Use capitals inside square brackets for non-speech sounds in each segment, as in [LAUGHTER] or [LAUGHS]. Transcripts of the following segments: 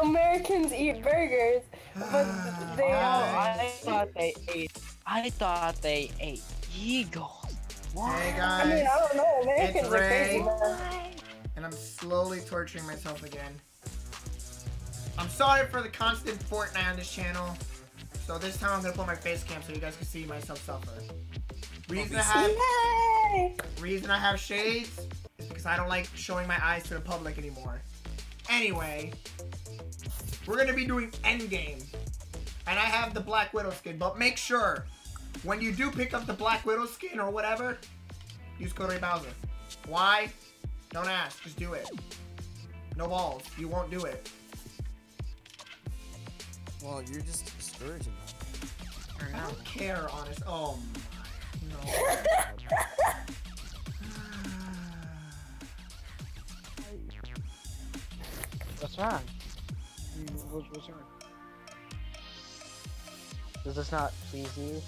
Americans eat burgers, but they Oh, I thought they ate. I thought they ate eagles. What? Hey I mean, I don't know. Americans are crazy, man. and I'm slowly torturing myself again. I'm sorry for the constant Fortnite on this channel. So this time I'm gonna put my face cam so you guys can see myself suffer. Reason I have Yay! reason I have shades because I don't like showing my eyes to the public anymore. Anyway, we're gonna be doing Endgame. And I have the Black Widow skin, but make sure when you do pick up the Black Widow skin or whatever, use code Ray Bowser. Why? Don't ask, just do it. No balls, you won't do it. Well, you're just discouraging them. I don't care, honest. Oh my. What's [LAUGHS] wrong? What's, what's wrong? Does this not please you?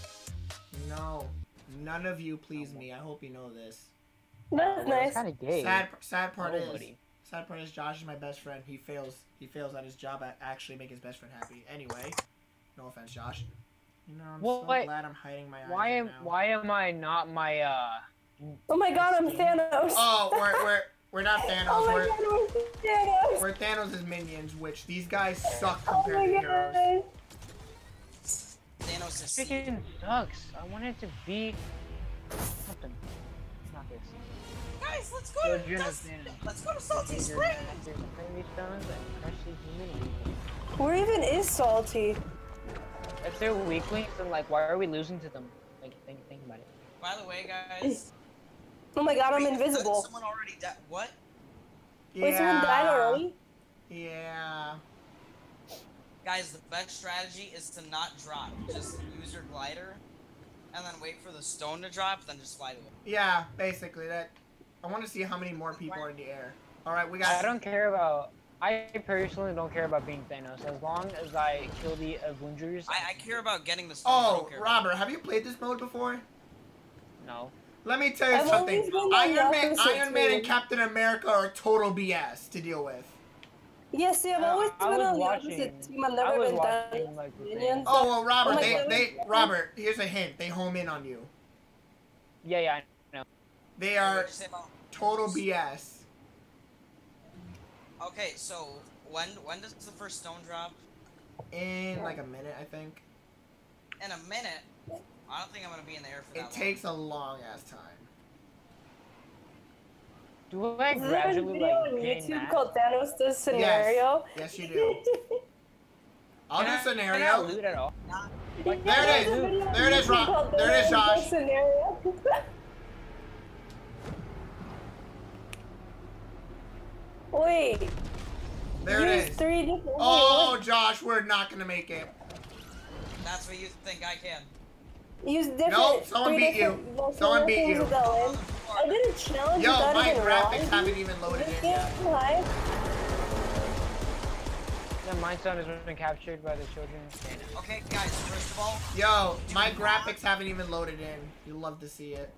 No. No. None of you please me. I hope you know this. That's nice. kind of gay. Sad, sad part is, sad part is, Josh is my best friend. He fails. He fails at his job at actually making his best friend happy. Anyway, no offense, Josh. You know, I'm so What? glad I'm hiding my eyes. Why right am now. Why am I not my uh? Oh my god, I'm Thanos. Oh, we're we're we're not Thanos. Oh my we're god, I'm Thanos. we're Thanos' minions, which these guys oh suck Oh compared my to heroes. Thanos is Freaking sucks. I want it to be something. Not this. Guys, let's go. Children To, of let's, Thanos. let's go to Salty These Springs. are- these are Infinity stones and crush these humidity. Where even is Salty? If they're weaklings, then like, why are we losing to them? Like, think think about it. By the way, guys. Oh my god, I'm wait, invisible. Someone already died. What? Wait, someone died already? Yeah. Guys, the best strategy is to not drop. Just use your glider, and then wait for the stone to drop, then just fly to it. Yeah, basically that. I want to see how many more people are in the air. All right, we got. I don't care about. I personally don't care about being Thanos. As long as I kill the Avengers, I, I care about getting the stone. I Oh, don't care about- Robert, have you played this mode before? no. Let me tell you I've something. always been on the Iron Man, Iron Man, and. Captain America are total BS to deal with. Yes, see, I've Uh, always I been was on the watching- opposite team. I've never been watching done. like the Minions. thing. Oh well, Robert, Oh my they, God. they, Robert. Here's a hint. They home in on you. Yeah, yeah. I- know. They are did you say about- total BS. Okay, so when when does the first stone drop? In like a minute, I think. In a minute. I don't think I'm gonna be in the air for that It long. takes a long ass time. Do I Is there a video like on YouTube that? called Thanos the Scenario? Yes, you do. [LAUGHS] I'll do I- Can I scenario. loot at all? Like, There it is. There it is, Rob. There it is, Josh. Scenario. [LAUGHS] Wait, There it use is. three different. Oh, Josh, we're not gonna make it. That's what you think I can. Use different. Nope, someone beat you. Someone beat you. I did a challenge Yo, my graphics realizing haven't even loaded this in yet. is live. The Mind Stone has been captured by the children. Okay, guys. First of all, Yo, my graphics haven't even loaded in. You love to see it.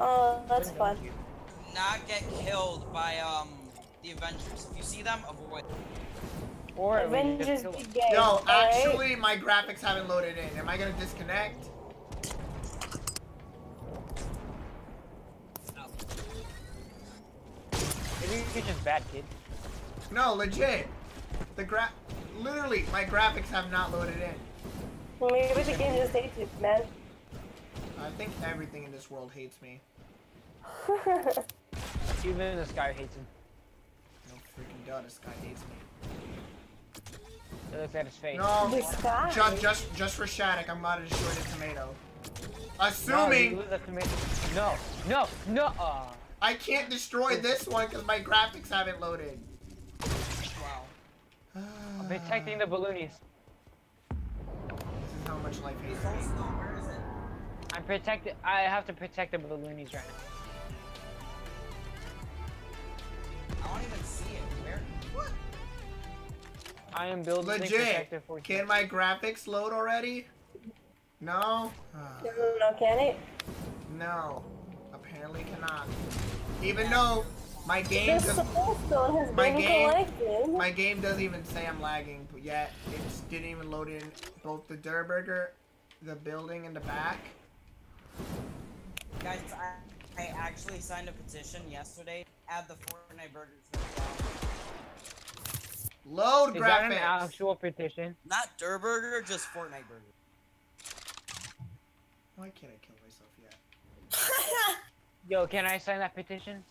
Oh, that's fun. do not get killed by um the Avengers. If you see them, avoid. Or Avengers kill them. big game. Yo, alright? actually, my graphics haven't loaded in. Am I gonna disconnect? Maybe you're just bad, kid. No, legit. The gra- literally, my graphics have not loaded in. Maybe the game just hates you, man. I think everything in this world hates me. [LAUGHS] Even this guy hates him. No freaking duh, this guy hates me. He looks at his face. No, the just just just for Shattuck, I'm about to destroy the tomato. Assuming you lose the tomato- No, no, no. Uh, I can't destroy this one because my graphics haven't loaded. Wow. [SIGHS] I'm protecting the balloonies. This is how much life hates Stone, me. where is it? I'm protected. I have to protect the balloonies right now. I don't even see it. Where? What? I am building Legit. protective for Can my graphics load already? No. Ah, No, can it? no. Apparently cannot. Even though My game does, soul stone has my game- collected. my game doesn't even say I'm lagging, but yet it just didn't even load in both the Durrr Burger, the building in the back. Guys, I, I actually signed a petition yesterday. Add the Fortnite burgers. To the challenge. Load Is that an actual petition? Not Durrr Burger, just Fortnite burger. Why can't I kill myself yet? [LAUGHS] Yo, can I sign that petition?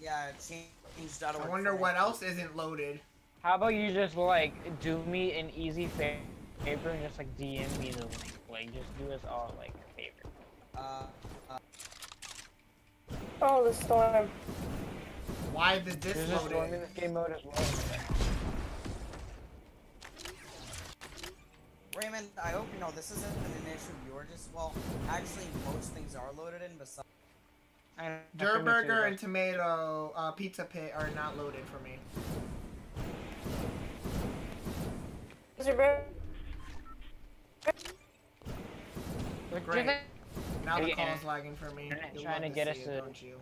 Yeah, change.org. I wonder what else isn't loaded. How about you just like do me an easy fa- favor and just like DM me the link? Like just do us all like a favor. Uh, uh, Oh, the storm. Why did this There's load storm in in? this game mode as well. Raymond, I hope you know this isn't an issue of yours. Just well, actually, most things are loaded in. Besides, I know, Dur for me too, Burger but- and Tomato uh, Pizza Pit are not loaded for me. Is your bro- Great. Now the Yeah. call's lagging for me. You'll trying to get see us it, to-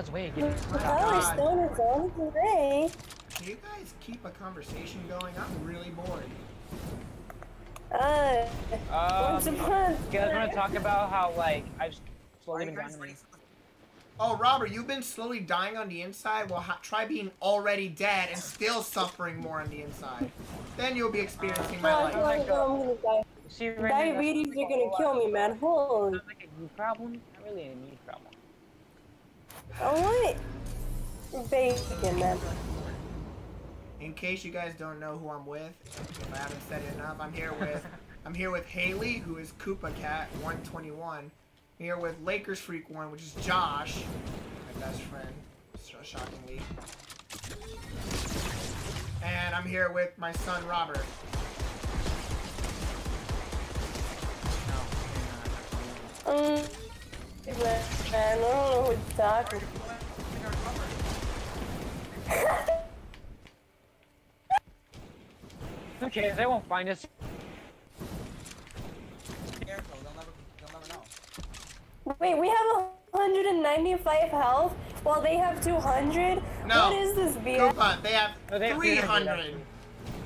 God's way of getting The started. power God. stone is on its way. Can you guys keep a conversation going? I'm really bored. Uh, Um, once upon you guys want to talk about how like I've slowly been dying? ready for the Oh, Robert, you've been slowly dying on the inside. Well, ha- try being already dead and still suffering more on the inside. Then you'll be experiencing my Oh, life. oh, I'm gonna die. See, right now, that's Diabetes like are gonna kill me, man. Hold. Sounds like a you problem. Not really a me problem. I want bacon, man. In case you guys don't know who I'm with, if I haven't said it enough, I'm here with [LAUGHS] I'm here with Haley, who is Koopa Cat 121. I'm here with Lakers Freak One, which is Josh, my best friend, so shockingly. And I'm here with my son Robert. No, you're not. Um, man, I don't know what you're talking. Who cares? They won't find us. Careful, they'll never, they'll never know. Wait, we have 195 health while they have 200? No. What is this BS? Koopa, they have No, they have 300. actually.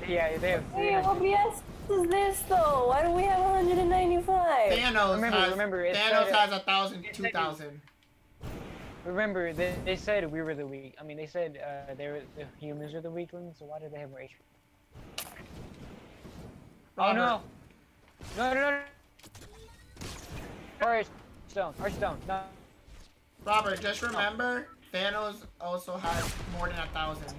Yeah, they have. Wait, 300. what BS is this though? Why do we have 195? Thanos Remember- has remember, it Thanos has a thousand, it two. Remember, they, they said we were the weak. I mean, they said uh, they were the humans are the weaklings. So why do they have more HP? Oh no! No, no, no! no. Or stone, or stone. No. Robert, just remember, Thanos also has more than a thousand.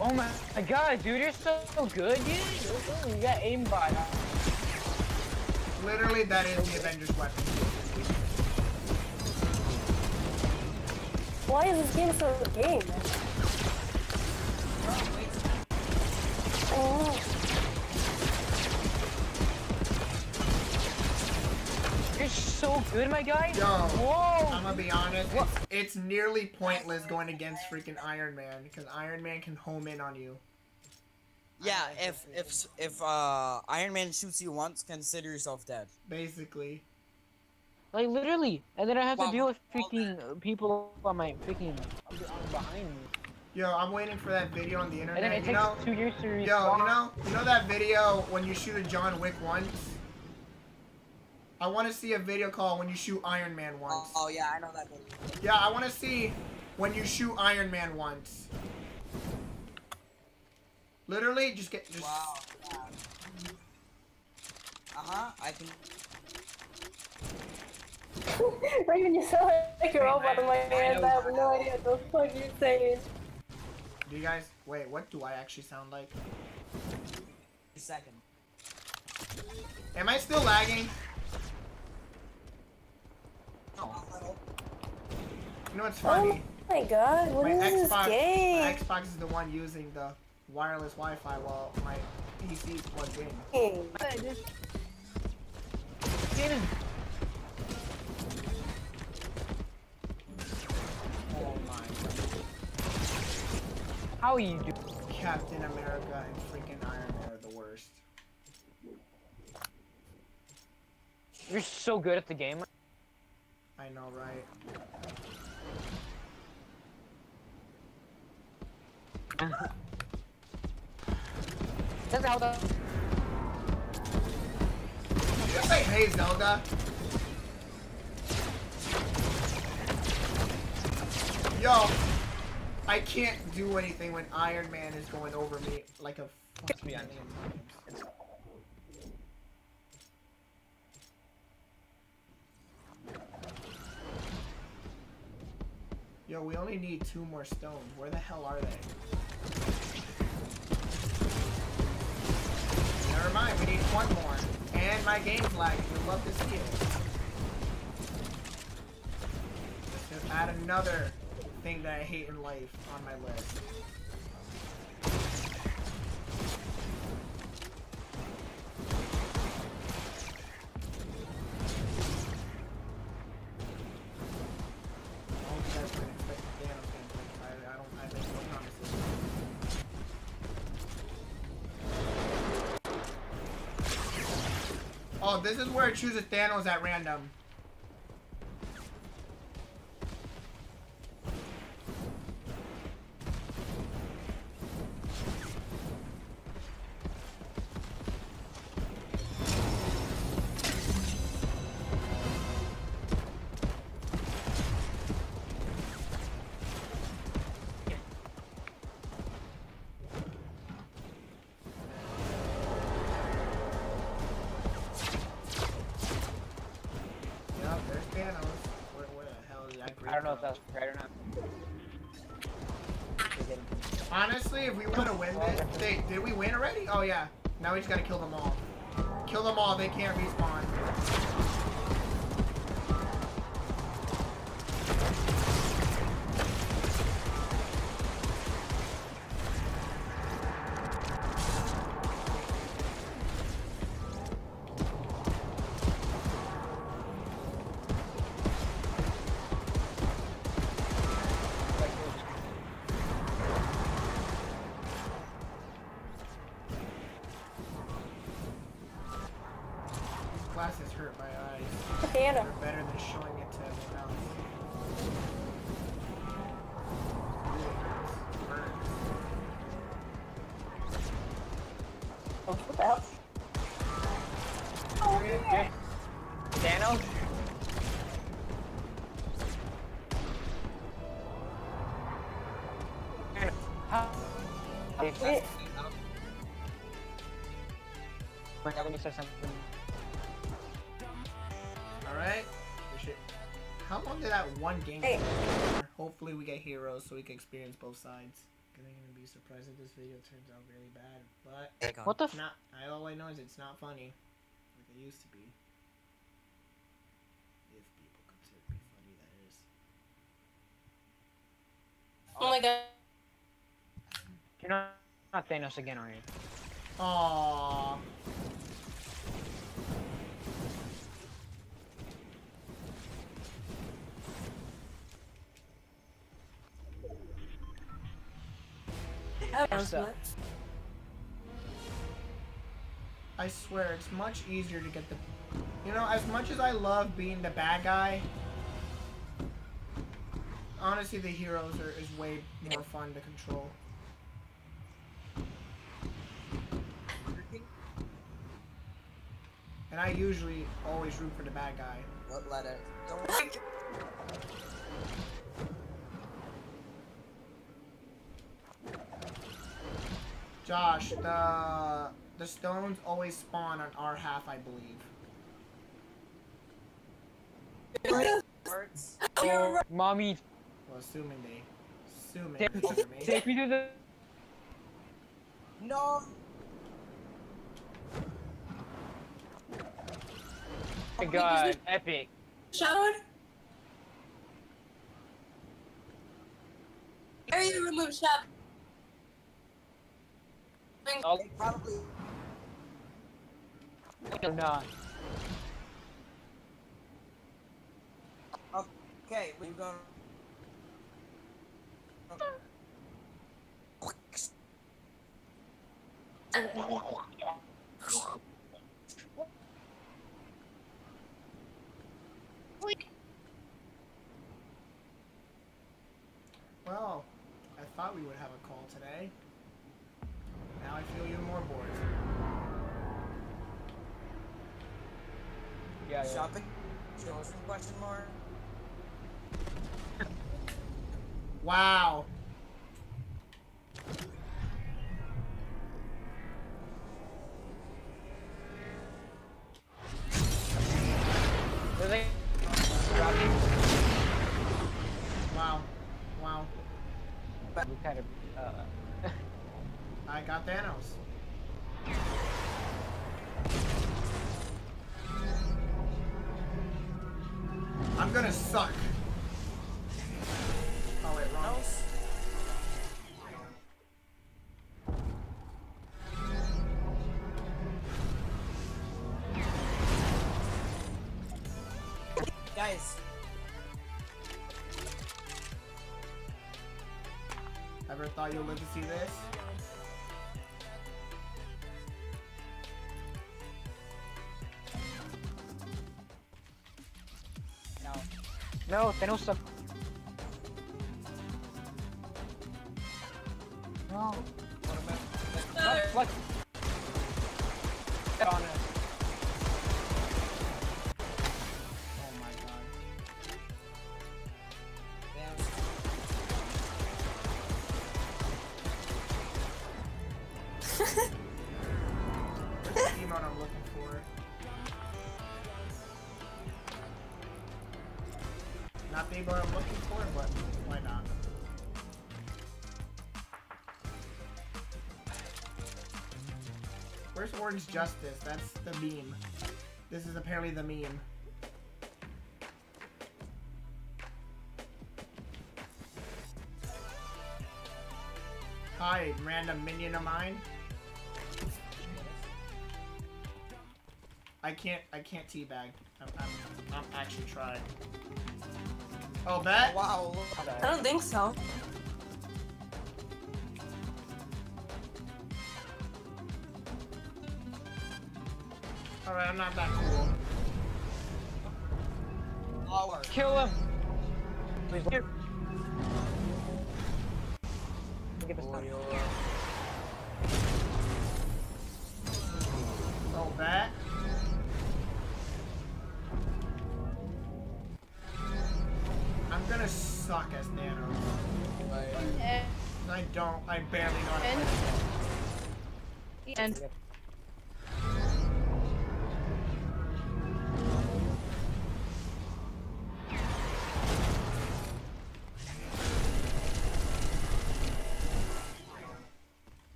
Oh my, my god, dude, you're so good, dude. You're- You got aimbot. Literally, that is the Avengers weapon. Why is this game so gay, man? Oh. You're so good, my guy. Yo, Whoa! I'm gonna be honest, it's, it's nearly pointless going against freaking Iron Man because Iron Man can home in on you. Yeah, if if if uh Iron Man shoots you once, consider yourself dead. Basically. Like literally, and then I have to deal with freaking people on my freaking behind me, Yo, I'm waiting for that video on the internet. and then internet. it You takes know, two years to respawn. yo, you know, you know that video when you shoot a John Wick once? I want to see a video call when you shoot Iron Man Oh, once. oh yeah, I know that. Movie. Yeah, I want to see when you shoot Iron Man once. Literally, just get just. Wow. Uh huh. I can. [LAUGHS] Raven, you sound like a robot in my hands. I have no idea what the fuck you're saying. Do you guys wait? What do I actually sound like? A Second. Am I still lagging? No. You know what's oh funny? Oh my god, what my is this Xbox, my game? Xbox is the one using the wireless Wi-Fi while my PC is plugged in. Hey, Game Oh my. How you do? Captain America and freaking Iron Man are the worst. You're so good at the game. Know, right? The. Did you say hey Zelda? Yo, I can't do anything when Iron Man is going over me like a fucking me on million times. Yo, we only need two more stones. Where the hell are they? Never mind, we need one more. And my game's lagging. We'd love to see it. Just add another thing that I hate in life on my list. Oh, this is where it chooses Thanos at random. How? Wait. Whenever you say something. Alright. We should. How long did that one game Hey. take? Hopefully we get heroes so we can experience both sides. I'm gonna be surprised if this video turns out really bad, but What the f- not. I all I know is it's not funny, like it used to be. If people consider it be funny, that is. Oh my god. You're not, not Thanos again, are you? Aww. That was So- nuts. I swear, it's much easier to get the. You know, as much as I love being the bad guy, honestly, the heroes are is way more fun to control. And I usually always root for the bad guy. What letter? Don't. Josh, the the stones always spawn on our half, I believe. Words. [LAUGHS] Oh, mommy, Well, assuming they, assuming take, it's under me. take me to the. No. Oh my god, epic. Shadowed? Area remove shadow. I'll They probably. or not. Okay, we go. Well, I thought we would have a call today. Now I feel even more bored. Yeah, yeah. Shopping? Children question mark? Wow. I'm gonna suck. Oh wait, wrong. Else? Guys, Ever thought you'll live to see this? No, Thanos suck. No. What about? What? What? Get Where's Orange Justice? That's the meme. This is apparently the meme. Hi, random minion of mine. I can't. I can't teabag. I'm, I'm, I'm actually trying. Oh, bet. Wow, I don't think so. All right, I'm not that cool. Lower. Kill him. Please. Here. Get this done. Oh, bet. I'm gonna suck as Nano. And, I don't. I barely know how to and,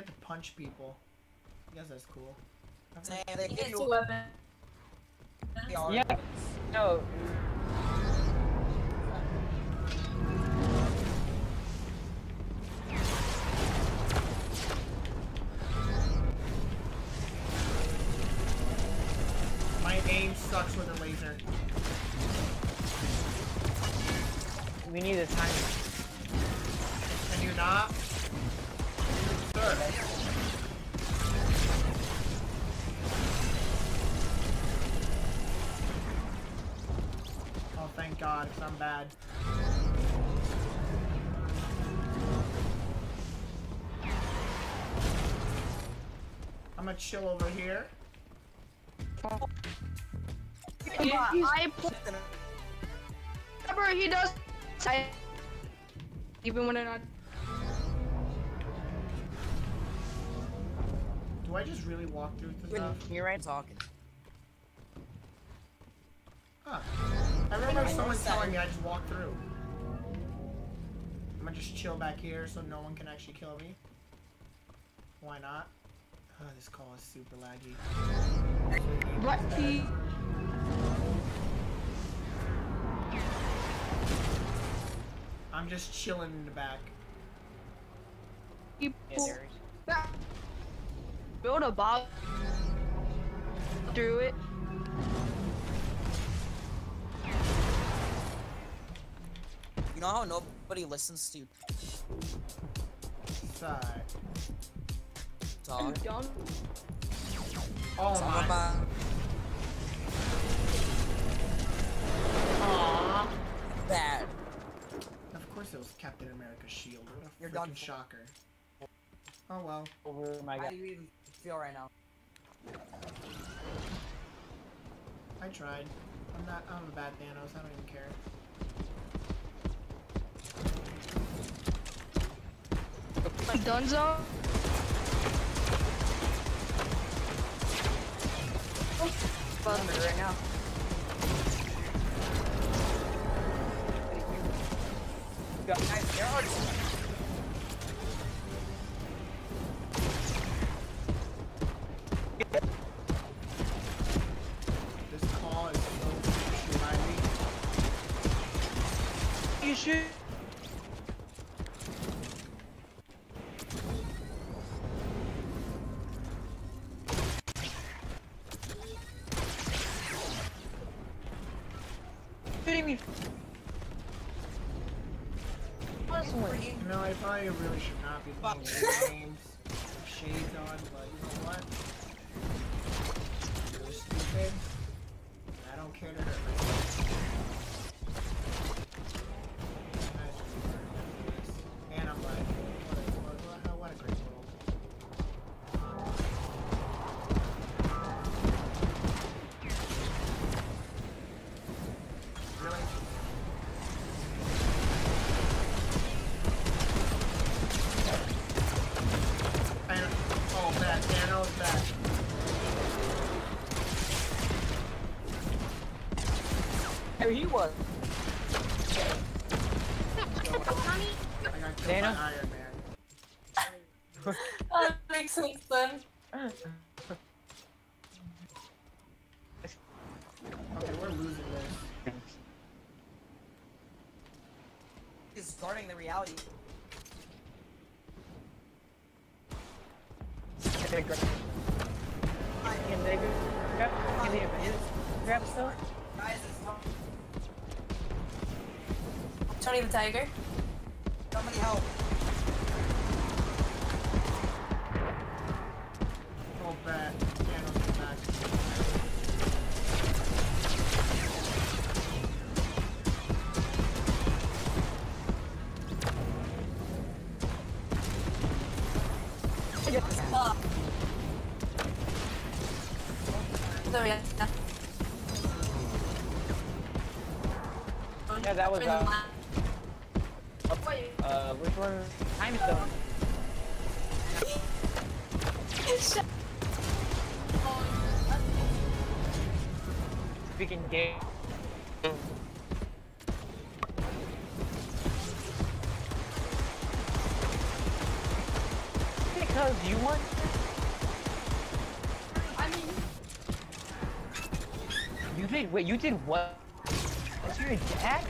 get to punch people. I guess that's cool. Damn, they give it's you a weapon. a Yeah. No. My aim sucks with a laser. We need a timer. Can you not? Oh, thank God, because I'm bad. I'm gonna chill over here. Yeah, I he does. Even when I'm not. Do I just really walk through to stuff? You're right talking. Huh. I remember someone telling me I just walked through. I'm gonna just chill back here so no one can actually kill me. Why not? Oh, this call is super laggy. What the? I'm just chilling in the back build a bob through it. You know how nobody listens to you? Side. talk? Dumb. Oh Talk my. about Aww. bad. Of course it was Captain America's shield. What a You're freaking done shocker. Oh well. Over my How god. Do you even feel right now? I tried. I'm not. I'm a bad Thanos. I don't even care. Dunzo. But right now. Guys, there are Shooting me. Personally. You I probably really should not be playing video games shades on, but you know what? You're stupid. I don't care to hurt myself. Thanos, bad. There he was. I got killed Thanos? [LAUGHS] by Iron Man. That makes me sense. Okay, we're losing this. He's guarding the reality. Okay, great. Can they go? Grab, can they grab stuff? Guys, it's not Tony the Tiger. somebody help. Oh, bad. That was, uh, Uh, which one? Time stone. Speaking game. Because you want. I mean, You did. Wait, you did what? That's your dad?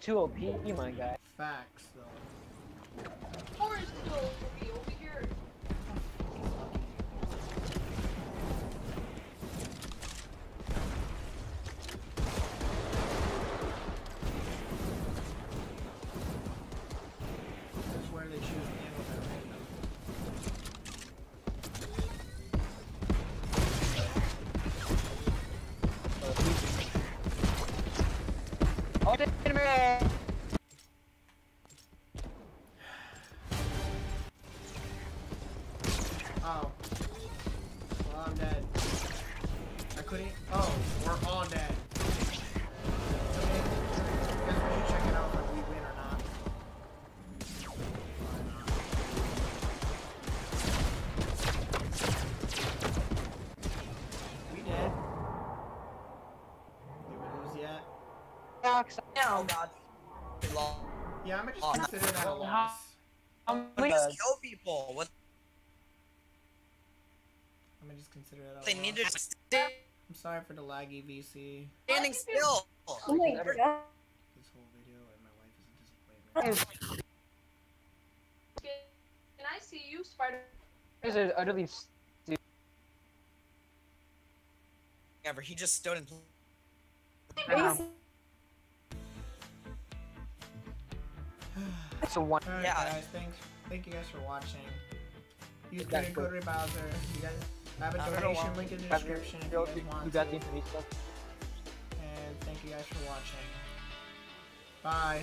too OP, my guy. Damn Fox, Oh god. We lost. Yeah, I'm gonna just Oh, consider that a loss. I'm But like, just kill people. What I'm gonna just consider that a they loss. need to just stay I'm sorry for the laggy VC. standing still. Oh my god. This whole video and my life is a disappointment. Can I see you, Spider? this is utterly stupid. Ever. He just stood and Base- It's a one. Alright Yeah. guys, thanks thank you guys for watching. Use That's code code Bowser. You guys have a I donation link in the description if you you guys want you to. got the information. And thank you guys for watching. Bye.